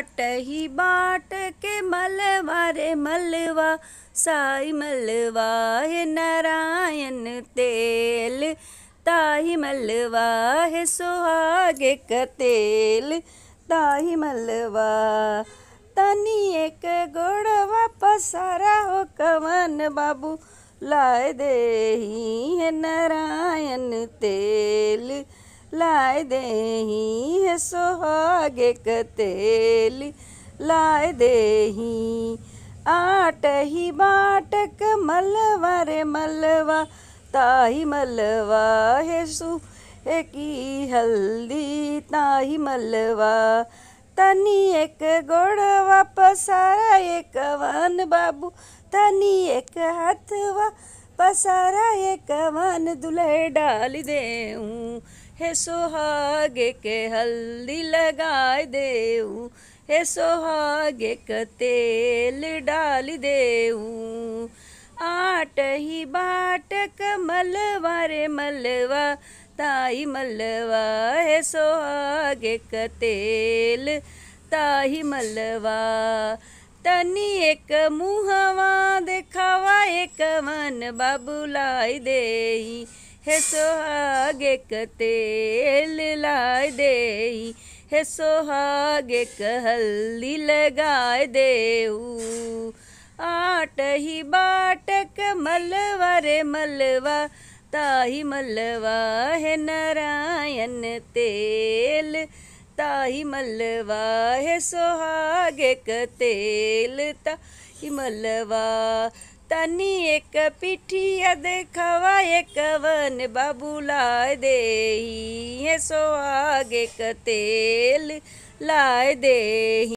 आट ही बाट के मलवा रे मलवा, साई मलवा है नारायण तेल, ताही मलवा है सुहागे का तेल, ताही मलवा, तनी एक गोड़वा पसारा हो कवन बाबू, लाए दे ही है नारायण तेल। लाए दे है सोहागे का तेल। लाए दे आट ही बाटक मलवा रे मलवा, ताही मलवा है सु की हल्दी, ताही मलवा। तनी एक गोड़वा पसारा एक वन बाबू। तनी एक हथवा पसारा, एक वन दुल्हे डाल हे सोहागे के हल्दी लगाए देऊँ। हे सोहागे का तेल डाल देऊँ। आट ही बाटक मलवा रे मलवा, ताई मलवा। है सोहागे का तेल ताही मलवा। तनी एक मुहवा देखावा, एक मन बाबू लाई दे हे सोहागे का तेल लाए दे हे सोहागे एक हल्दी लगाए देऊ। आट ही बाटक मलवा रे मलवा, ताही मलवा है नारायण तेल। ताही मलवा है सोहागे का तेल ताही मलवा, तनी एक पिठिया देखवा, एक वन बाबू लाए दे है सोहागे का तेल लाए दे